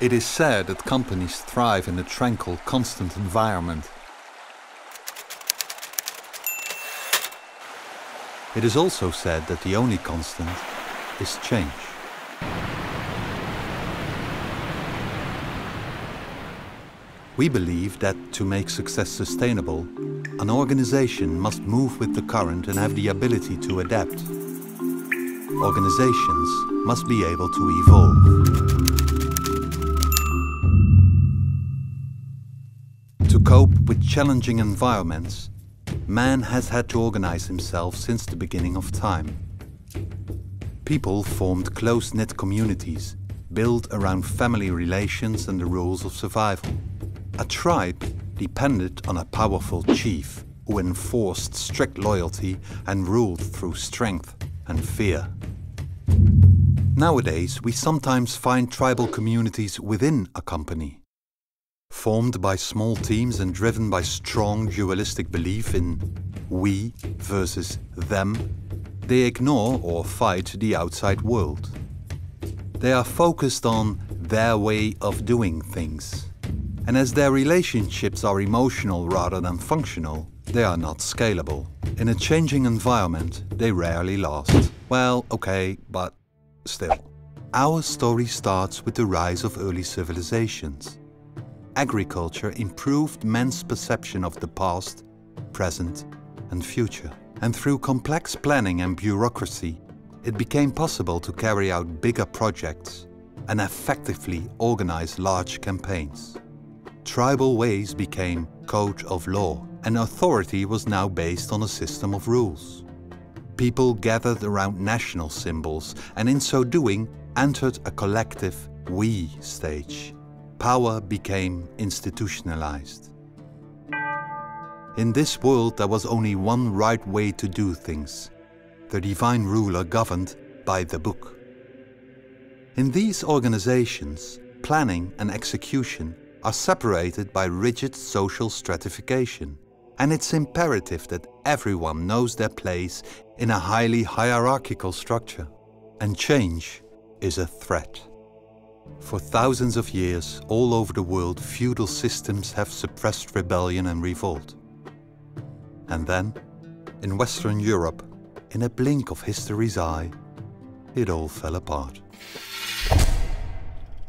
It is said that companies thrive in a tranquil, constant environment. It is also said that the only constant is change. We believe that to make success sustainable, an organization must move with the current and have the ability to adapt. Organizations must be able to evolve. With challenging environments, man has had to organize himself since the beginning of time. People formed close-knit communities, built around family relations and the rules of survival. A tribe depended on a powerful chief who enforced strict loyalty and ruled through strength and fear. Nowadays, we sometimes find tribal communities within a company. Formed by small teams and driven by strong dualistic belief in we versus them, they ignore or fight the outside world. They are focused on their way of doing things and as their relationships are emotional rather than functional, they are not scalable. In a changing environment, they rarely last. Well, okay, but still. Our story starts with the rise of early civilizations. Agriculture improved men's perception of the past, present and future. And through complex planning and bureaucracy, it became possible to carry out bigger projects and effectively organize large campaigns tribal ways became code of law, and authority was now based on a system of rules. People gathered around national symbols and in so doing entered a collective we stage. Power became institutionalized. In this world there was only one right way to do things. The divine ruler governed by the book. In these organizations, planning and execution are separated by rigid social stratification, and it's imperative that everyone knows their place in a highly hierarchical structure. And change is a threat. For thousands of years, all over the world, feudal systems have suppressed rebellion and revolt. And then, in Western Europe, in a blink of history's eye, it all fell apart.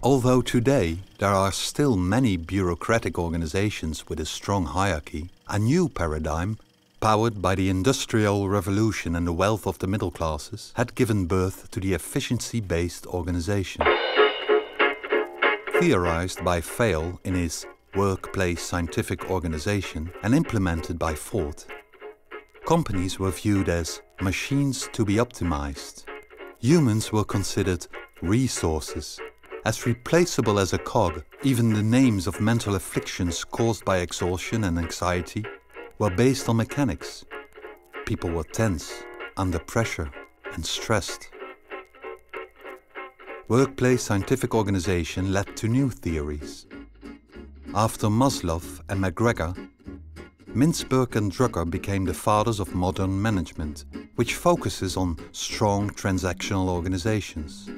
Although today there are still many bureaucratic organizations with a strong hierarchy, a new paradigm, powered by the Industrial Revolution and the wealth of the middle classes, had given birth to the efficiency-based organization. Theorized by Fayol in his Workplace Scientific Organization and implemented by Ford, companies were viewed as machines to be optimized. Humans were considered resources as replaceable as a cog, even the names of mental afflictions caused by exhaustion and anxiety were based on mechanics. People were tense, under pressure and stressed. Workplace scientific organization led to new theories. After Maslow and McGregor, Mintzberg and Drucker became the fathers of modern management, which focuses on strong transactional organizations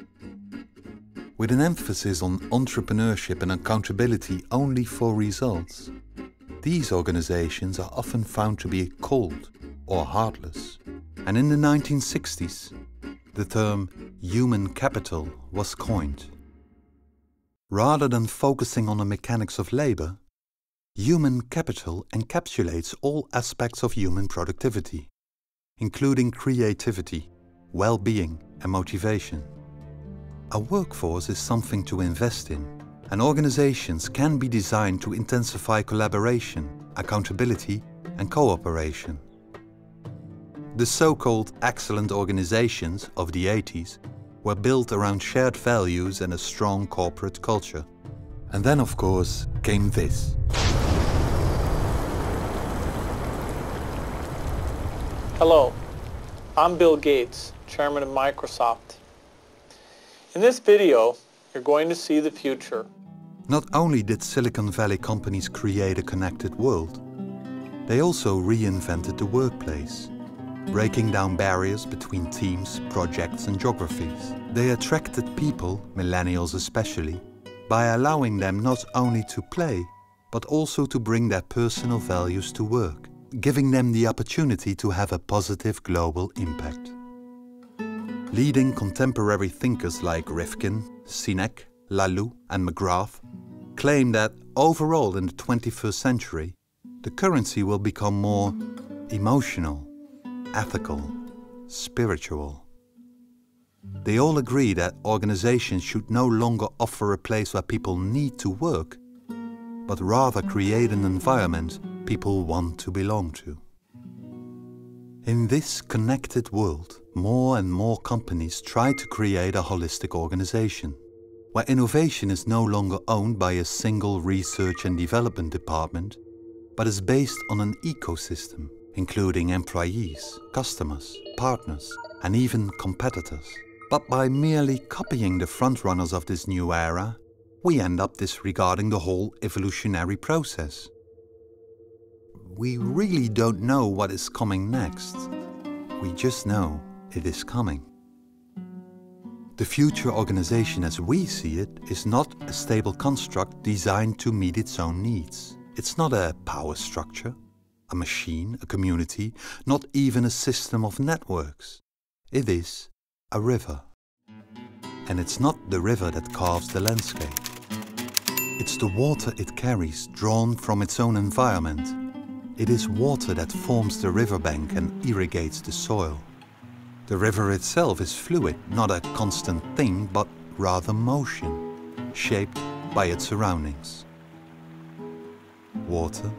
with an emphasis on entrepreneurship and accountability only for results. These organizations are often found to be cold or heartless. And in the 1960s, the term human capital was coined. Rather than focusing on the mechanics of labor, human capital encapsulates all aspects of human productivity, including creativity, well-being and motivation. A workforce is something to invest in, and organizations can be designed to intensify collaboration, accountability and cooperation. The so-called excellent organizations of the 80s were built around shared values and a strong corporate culture. And then, of course, came this. Hello, I'm Bill Gates, Chairman of Microsoft. In this video, you're going to see the future. Not only did Silicon Valley companies create a connected world, they also reinvented the workplace, breaking down barriers between teams, projects and geographies. They attracted people, millennials especially, by allowing them not only to play, but also to bring their personal values to work, giving them the opportunity to have a positive global impact. Leading contemporary thinkers like Rifkin, Sinek, Laloux and McGrath claim that overall in the 21st century, the currency will become more emotional, ethical, spiritual. They all agree that organizations should no longer offer a place where people need to work, but rather create an environment people want to belong to. In this connected world, more and more companies try to create a holistic organization, where innovation is no longer owned by a single research and development department, but is based on an ecosystem, including employees, customers, partners, and even competitors. But by merely copying the frontrunners of this new era, we end up disregarding the whole evolutionary process. We really don't know what is coming next. We just know it is coming. The future organization as we see it is not a stable construct designed to meet its own needs. It's not a power structure, a machine, a community, not even a system of networks. It is a river. And it's not the river that carves the landscape. It's the water it carries, drawn from its own environment. It is water that forms the riverbank and irrigates the soil. The river itself is fluid, not a constant thing, but rather motion, shaped by its surroundings. Water,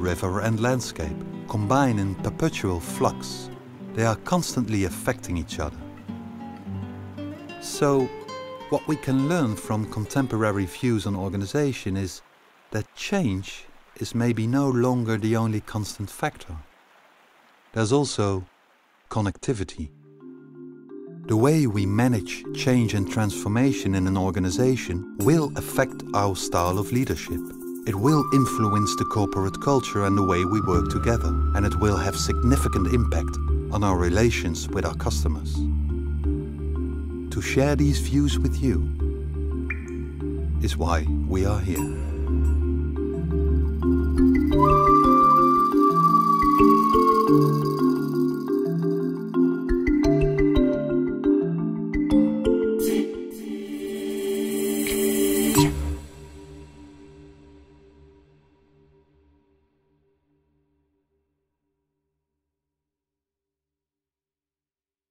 river and landscape combine in perpetual flux. They are constantly affecting each other. So, what we can learn from contemporary views on organization is that change is maybe no longer the only constant factor. There's also connectivity. The way we manage change and transformation in an organization will affect our style of leadership. It will influence the corporate culture and the way we work together, and it will have significant impact on our relations with our customers. To share these views with you is why we are here.